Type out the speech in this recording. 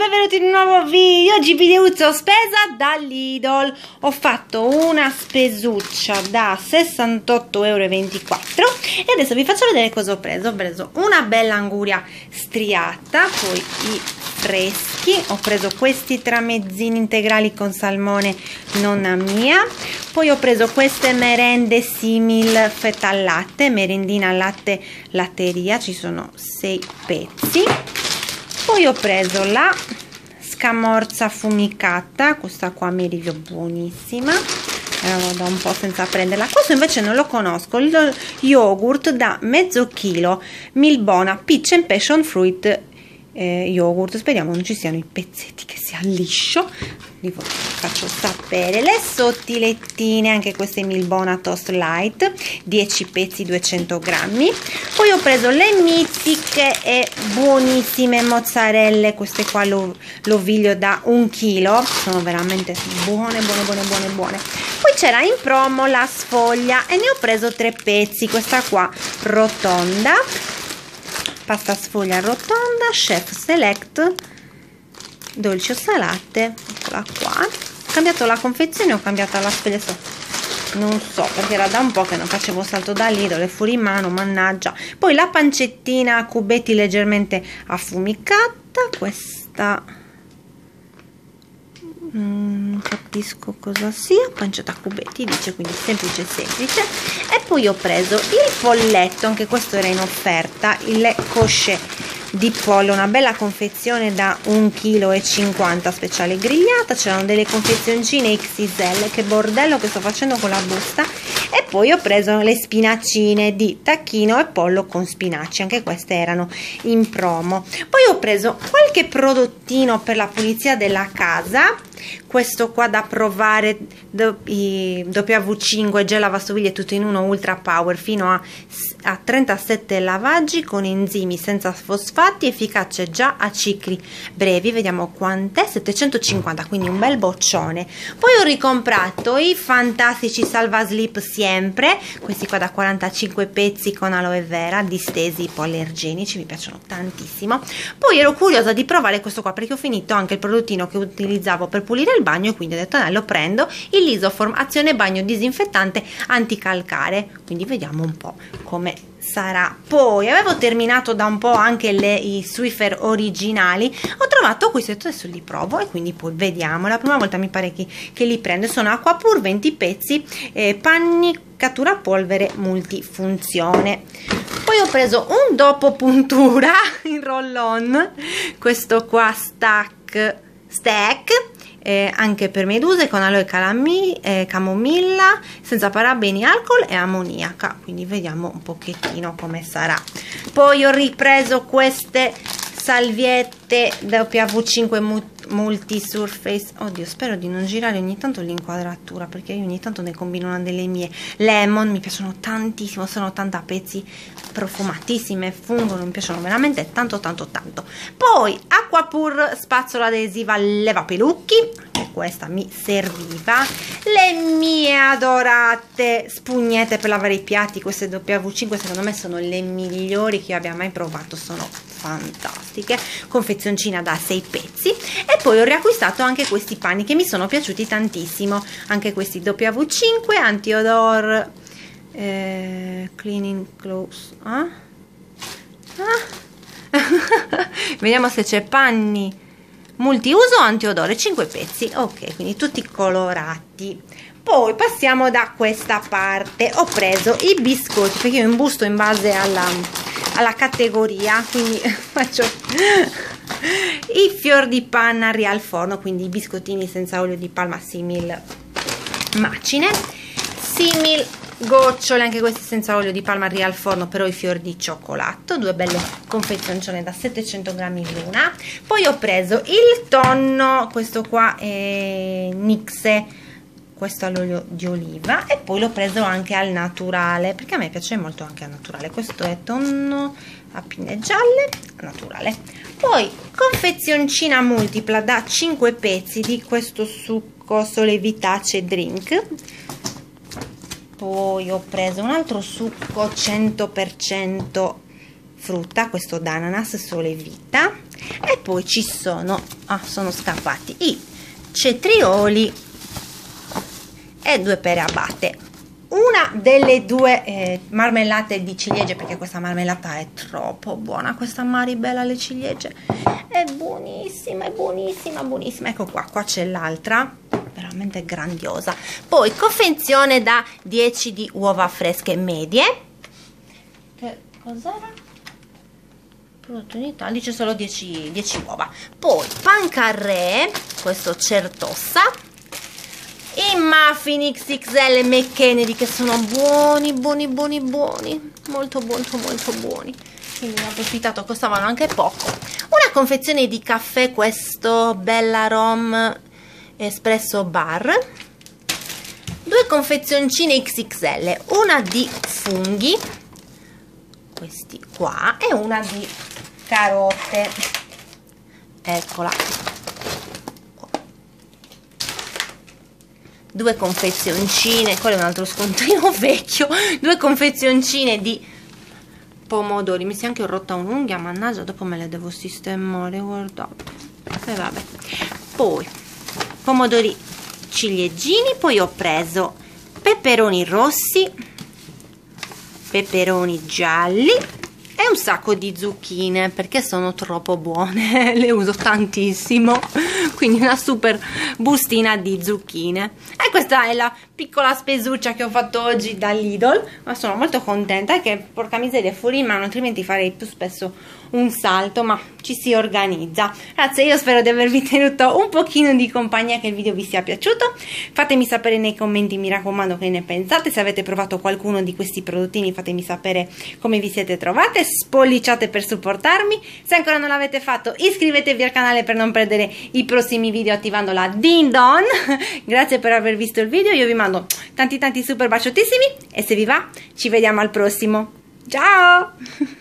benvenuti in un nuovo video Oggi videuzzo spesa dall'Idol. Ho fatto una spesuccia da 68,24 euro E adesso vi faccio vedere cosa ho preso. Ho preso una bella anguria striata Poi i freschi. Ho preso questi tramezzini integrali con salmone nonna mia. Poi ho preso queste merende simil fetta al latte Merendina al latte latteria. Ci sono 6 pezzi poi ho preso la scamorza affumicata questa qua mi arriva buonissima ero da un po' senza prenderla. Questo invece non lo conosco il yogurt da mezzo chilo milbona peach and passion fruit eh, yogurt speriamo non ci siano i pezzetti che sia liscio vi faccio sapere le sottilettine anche queste milbona toast light 10 pezzi 200 grammi. Poi ho preso le mitiche e buonissime mozzarelle queste qua l'oviglio da un chilo. Sono veramente buone buone buone buone buone. Poi c'era in promo la sfoglia e ne ho preso tre pezzi questa qua rotonda pasta sfoglia rotonda chef select dolci o salate. Eccola qua. Ho cambiato la confezione ho cambiato la sfoglia non so perché era da un po' che non facevo salto da lì dove fuori in mano mannaggia. Poi la pancettina a cubetti leggermente affumicata questa. Mm, capisco cosa sia pancetta a cubetti dice quindi semplice semplice. E poi ho preso il polletto anche questo era in offerta le cosce di pollo una bella confezione da 1,50 kg speciale grigliata c'erano delle confezioncine XXL che bordello che sto facendo con la busta. E poi ho preso le spinaccine di tacchino e pollo con spinaci anche queste erano in promo. Poi ho preso qualche prodottino per la pulizia della casa questo qua da provare W5 gel lavastoviglie tutto in uno ultra power fino a, a 37 lavaggi con enzimi senza fosfati efficace già a cicli brevi. Vediamo quant'è 750 quindi un bel boccione. Poi ho ricomprato i fantastici salva slip sempre questi qua da 45 pezzi con aloe vera distesi ipoallergenici mi piacciono tantissimo. Poi ero curiosa di provare questo qua perché ho finito anche il prodottino che utilizzavo per pulire il bagno quindi ho detto dai lo prendo il Lisoform azione bagno disinfettante anticalcare. Quindi vediamo un po' come sarà. Poi avevo terminato da un po' anche le, i Swiffer originali. Ho trovato questi adesso li provo e quindi poi vediamo. La prima volta mi pare che, che li prendo. Sono acqua pur 20 pezzi eh, pannicatura polvere multifunzione. Poi ho preso un dopo puntura in roll on questo qua stack stack eh, anche per meduse con aloe calami, eh, camomilla senza parabeni, alcol e ammoniaca. Quindi vediamo un pochettino come sarà. Poi ho ripreso queste salviette WV5 multi surface oddio spero di non girare ogni tanto l'inquadratura perché io ogni tanto ne combino una delle mie. Lemon mi piacciono tantissimo sono 80 pezzi profumatissime fungono mi piacciono veramente tanto tanto tanto. Poi acqua pur spazzola adesiva leva pelucchi questa mi serviva. Le mie adorate spugnette per lavare i piatti queste W5 secondo me sono le migliori che io abbia mai provato sono fantastiche. Confezioncina da 6 pezzi. E poi ho riacquistato anche questi panni che mi sono piaciuti tantissimo. Anche questi W5 anti-odor eh, cleaning clothes ah? Ah? vediamo se c'è panni multiuso antiodore 5 pezzi. Ok quindi tutti colorati. Poi passiamo da questa parte. Ho preso i biscotti perché io imbusto in base alla, alla categoria quindi faccio i fior di panna al forno quindi i biscottini senza olio di palma simil macine simil gocciole anche questi senza olio di palma al forno però i fior di cioccolato due belle confezioncine da 700 grammi l'una. Poi ho preso il tonno questo qua è Nixe questo all'olio di oliva e poi l'ho preso anche al naturale perché a me piace molto anche al naturale. Questo è tonno a pinne gialle naturale. Poi confezioncina multipla da 5 pezzi di questo succo solevitace drink. Poi ho preso un altro succo 100% frutta questo d'ananas sole vita e poi ci sono ah, sono scappati i cetrioli e due pere abate una delle due eh, marmellate di ciliegie perché questa marmellata è troppo buona questa maribella alle ciliegie. È buonissima è buonissima buonissima. Ecco qua qua c'è l'altra veramente grandiosa. Poi confezione da 10 di uova fresche medie. Che cos'era? prodotto in Italia dice solo 10, 10 uova. Poi pancarré questo certossa i muffin XXL McKennedy che sono buoni buoni buoni buoni. Molto molto molto buoni. Quindi ne ho approfittato costavano anche poco. Una confezione di caffè questo Bella Rom espresso bar. Due confezioncine XXL una di funghi questi qua e una di carote. Eccola due confezioncine, quello è un altro scontrino vecchio, due confezioncine di pomodori, mi si è anche rotta un'unghia, mannaggia, dopo me le devo sistemare, guardate, e vabbè, poi pomodori ciliegini, poi ho preso peperoni rossi, peperoni gialli, e un sacco di zucchine perché sono troppo buone le uso tantissimo quindi una super bustina di zucchine. E questa è la piccola spesuccia che ho fatto oggi da Lidl ma sono molto contenta che porca miseria fuori in mano altrimenti farei più spesso un salto ma ci si organizza. Grazie io spero di avervi tenuto un pochino di compagnia che il video vi sia piaciuto. Fatemi sapere nei commenti mi raccomando che ne pensate. Se avete provato qualcuno di questi prodottini fatemi sapere come vi siete trovate. Spolliciate per supportarmi. Se ancora non l'avete fatto iscrivetevi al canale per non perdere i prossimi video attivando la din don grazie per aver visto il video io vi mando tanti tanti super baciottissimi e se vi va ci vediamo al prossimo. Ciao